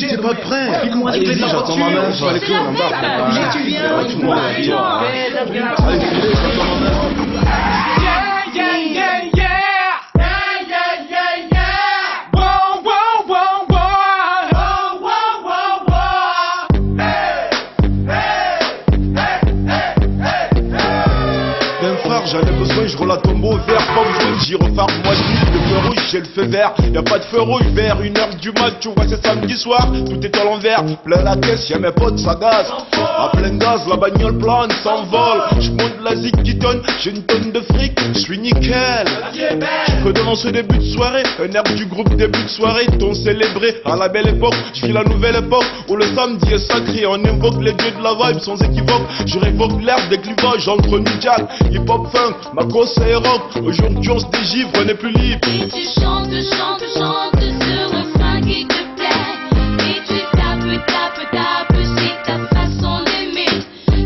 toutes les Allez-y, j'attends ma on embarque. Obligé que tu viennes. J'en ai besoin, je roule la tombeau vert Comme je j'y repars, moi je le feu rouge, j'ai le feu vert. Y'a pas de feu rouge vers une heure du mat, tu vois c'est samedi soir. Tout est à l'envers, plein la caisse, y'a mes potes, ça gaz. À plein gaz, la bagnole plane, s'envole. Je monte la zig qui tonne, j'ai une tonne de fric, je suis nickel. Que devant ce début de soirée, un air du groupe début de soirée, ton célébré. À la belle époque, je vis la nouvelle époque où le samedi est sacré, on invoque les dieux de la vibe sans équivoque, je révoque l'air des clivages entre New Jack, hip hop funk, Macos et rock, aujourd'hui on se dégivre, on est plus libre. Et tu chantes, chantes, chantes ce refrain qui te plaît. Et tu tapes, tapes, tapes, c'est ta façon d'aimer.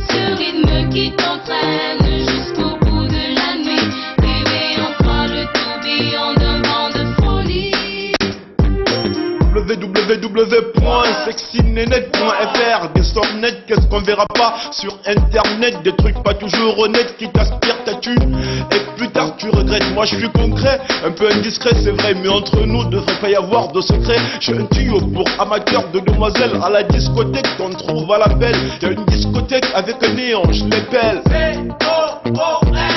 Ce rythme qui t'entraîne jusqu'au bout de la nuit. Bébé, on fera le tourbillon d'un vent de folie. www.sexynénet.fr Des sorts qu'est-ce qu'on verra pas sur internet? Des trucs pas toujours honnêtes qui t'aspirent ta thune. Et plus tard tu regrettes, moi je suis concret. Un peu indiscret c'est vrai, mais entre nous devrait pas y avoir de secret. J'ai un tuyau pour amateurs de demoiselles. À la discothèque qu'on trouve à l'appel. Y'a une discothèque avec un néon, je l'épelle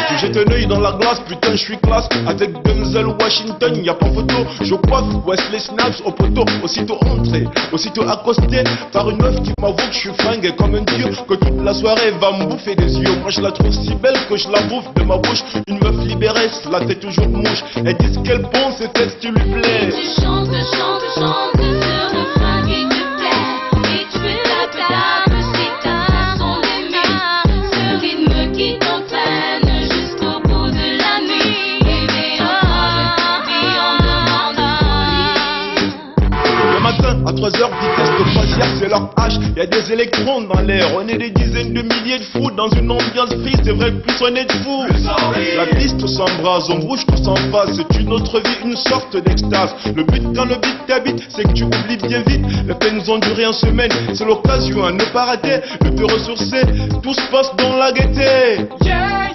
tu jettes un œil dans la glace, putain je suis classe. Avec Denzel Washington, y a pas photo. Je coiffe Wesley Snipes au poteau Aussitôt entré, aussitôt accosté Par une meuf qui m'avoue que je suis fringué comme un dieu Que toute la soirée va me bouffer des yeux. Moi je la trouve si belle que je la bouffe de ma bouche. Une meuf libérée, la tête toujours mouche. Elle dit qu'elle pense et fait ce qui lui plaît Tu chantes, chantes, chantes ce 3h, vitesse de croisière, c'est leur H. Y a des électrons dans l'air. On est des dizaines de milliers de fous dans une ambiance free. C'est vrai, plus on est de fous. La piste s'embrase, on bouge tous en face. C'est une autre vie, une sorte d'extase. Le but quand le beat t'habite, c'est que tu oublies bien vite. Les peines ont duré en semaine. C'est l'occasion à ne pas rater. De te ressourcer, tout se passe dans la gaieté. Yeah, yeah, yeah,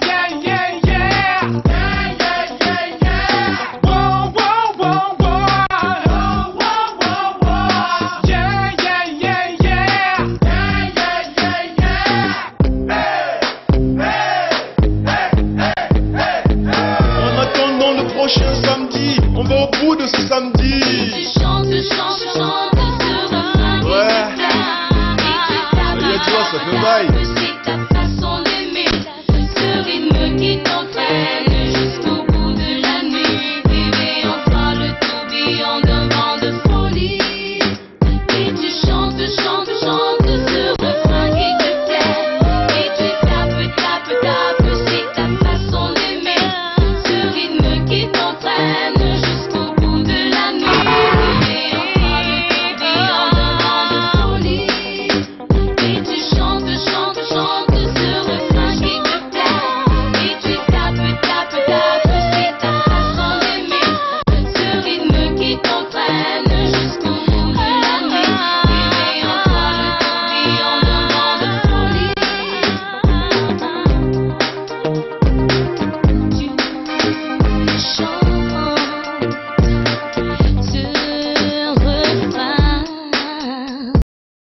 prochain samedi, on va au bout de ce Tu samedi. chantes, chantes, chantes ce refrain qui Ouais. te plaît. Et tu tapes, Allez, tu vois, ça fait tapes, bail. Thank you.